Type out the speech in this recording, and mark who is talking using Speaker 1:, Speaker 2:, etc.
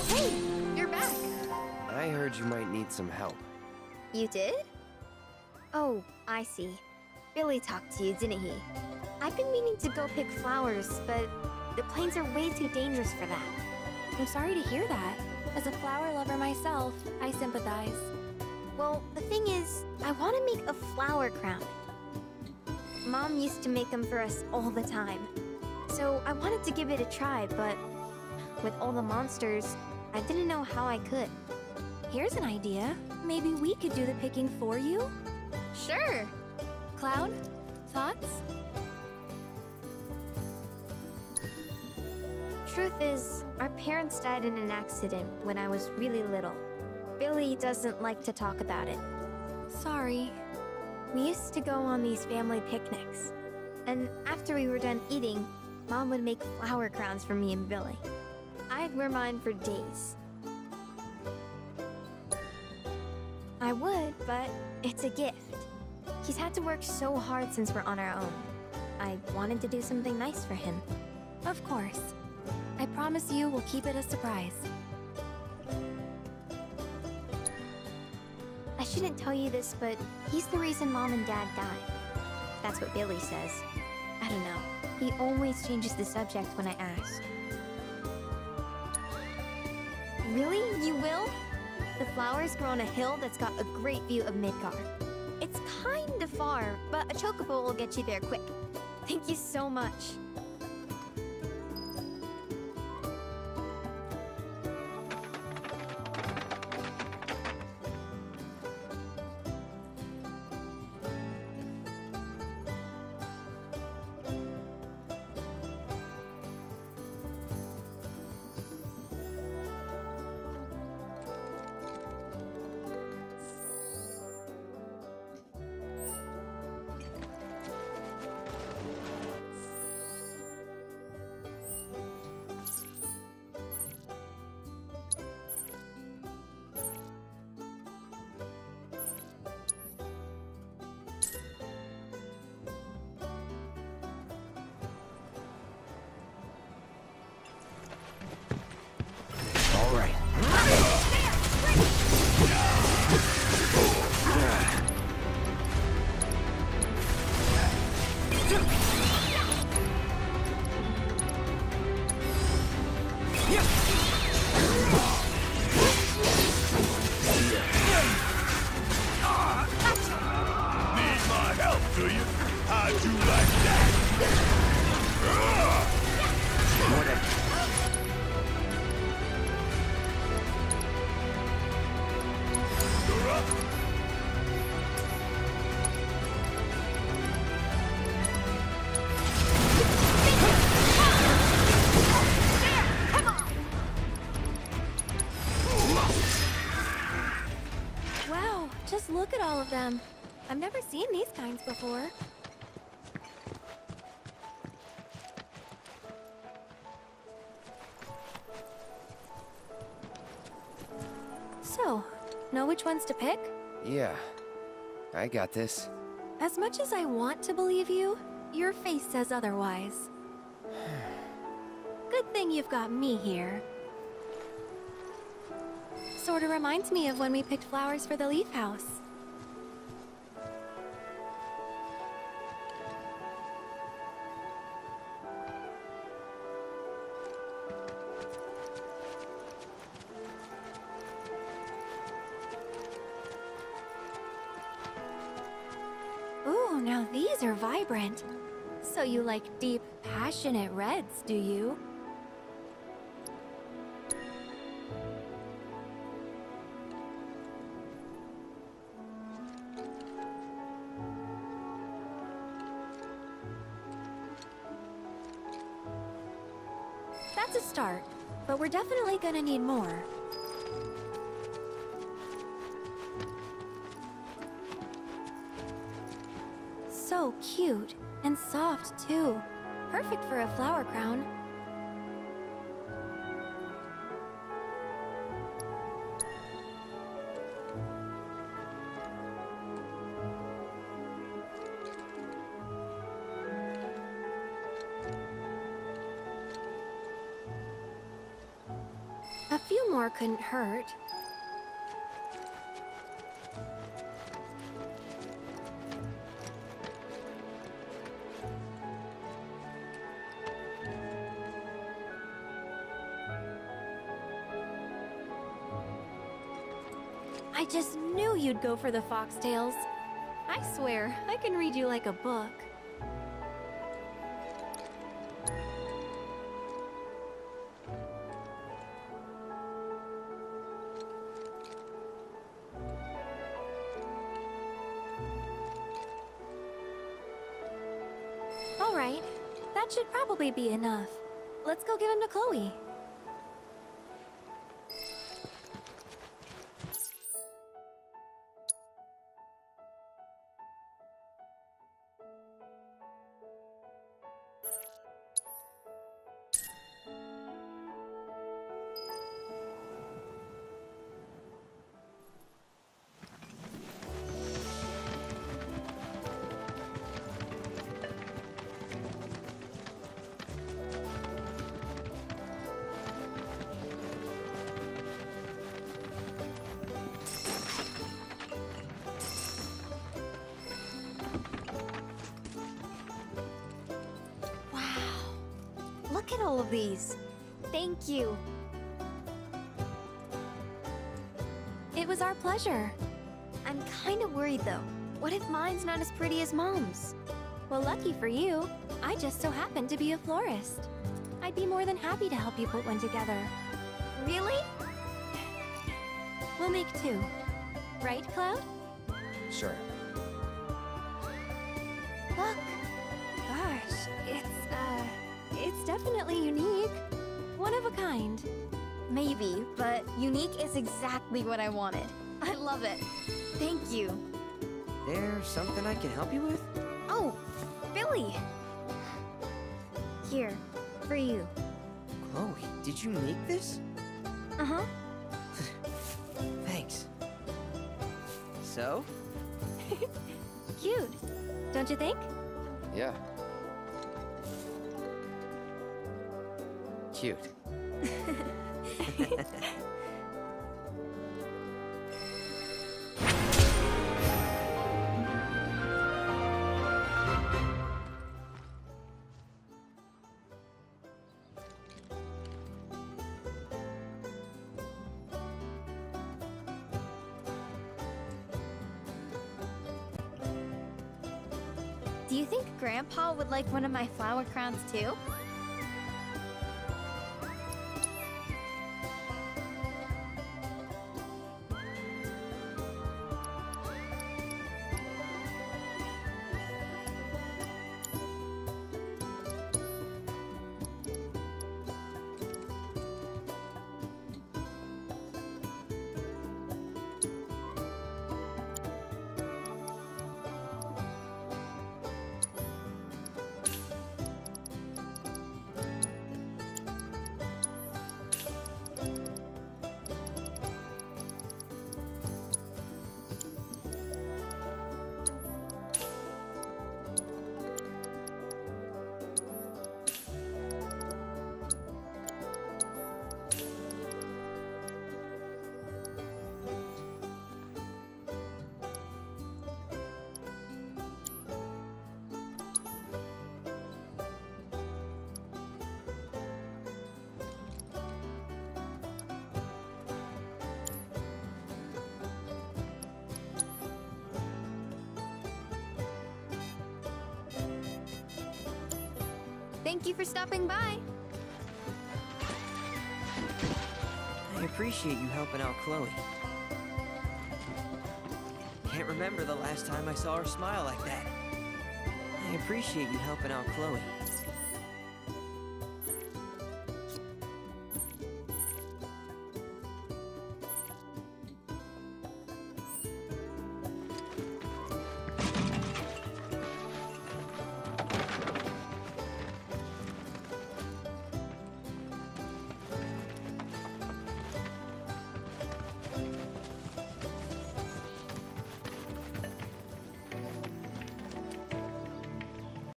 Speaker 1: Oh, hey! You're back.
Speaker 2: I heard you might need some help.
Speaker 1: You did? Oh, I see. Billy talked to you, didn't he? I've been meaning to go pick flowers, but the plains are way too dangerous for that.
Speaker 3: I'm sorry to hear that. As a flower lover myself, I sympathize.
Speaker 1: Well, the thing is, I want to make a flower crown. Mom used to make them for us all the time. So I wanted to give it a try, but with all the monsters, I didn't know how I could.
Speaker 3: Here's an idea. Maybe we could do the picking for you?
Speaker 1: Sure!
Speaker 3: Cloud? Thoughts?
Speaker 1: Truth is, our parents died in an accident when I was really little. Billy doesn't like to talk about it.
Speaker 3: Sorry.
Speaker 1: We used to go on these family picnics. And after we were done eating, Mom would make flower crowns for me and Billy. I'd wear mine for days. I would, but it's a gift. He's had to work so hard since we're on our own. I wanted to do something nice for him.
Speaker 3: Of course. I promise you we'll keep it a surprise.
Speaker 1: I shouldn't tell you this, but he's the reason Mom and Dad died. That's what Billy says. I don't know. He always changes the subject when I ask. Really? You will? The flowers grow on a hill that's got a great view of Midgar. It's kinda far, but a chocobo will get you there quick. Thank you so much.
Speaker 2: All
Speaker 3: of them. I've never seen these kinds before. So, know which ones to pick?
Speaker 2: Yeah. I got this.
Speaker 3: As much as I want to believe you, your face says otherwise. Good thing you've got me here. Sorta reminds me of when we picked flowers for the leaf house. These are vibrant. So you like deep, passionate reds, do you? That's a start, but we're definitely gonna need more. So cute and soft too. Perfect for a flower crown. A few more couldn't hurt. I just knew you'd go for the foxtails. I swear, I can read you like a book. All right, that should probably be enough. Let's go give him to Chloe.
Speaker 1: All of these. Thank you.
Speaker 3: It was our pleasure.
Speaker 1: I'm kind of worried though. What if mine's not as pretty as mom's?
Speaker 3: Well, lucky for you, I just so happen to be a florist. I'd be more than happy to help you put one together.
Speaker 1: Really?
Speaker 3: We'll make two. Right, Cloud?
Speaker 2: Sure.
Speaker 1: Look.
Speaker 3: Gosh, it's, uh, it's definitely unique. One of a kind.
Speaker 1: Maybe, but unique is exactly what I wanted. I love it. Thank you.
Speaker 4: There's something I can help you with?
Speaker 1: Oh, Billy! Here, for you.
Speaker 4: Chloe, did you make this?
Speaker 1: Uh-huh.
Speaker 4: Thanks. So?
Speaker 3: Cute, don't you think?
Speaker 2: Yeah. Cute.
Speaker 1: Do you think Grandpa would like one of my flower crowns too? Thank you for stopping by.
Speaker 4: I appreciate you helping out Chloe. Can't remember the last time I saw her smile like that. I appreciate you helping out Chloe.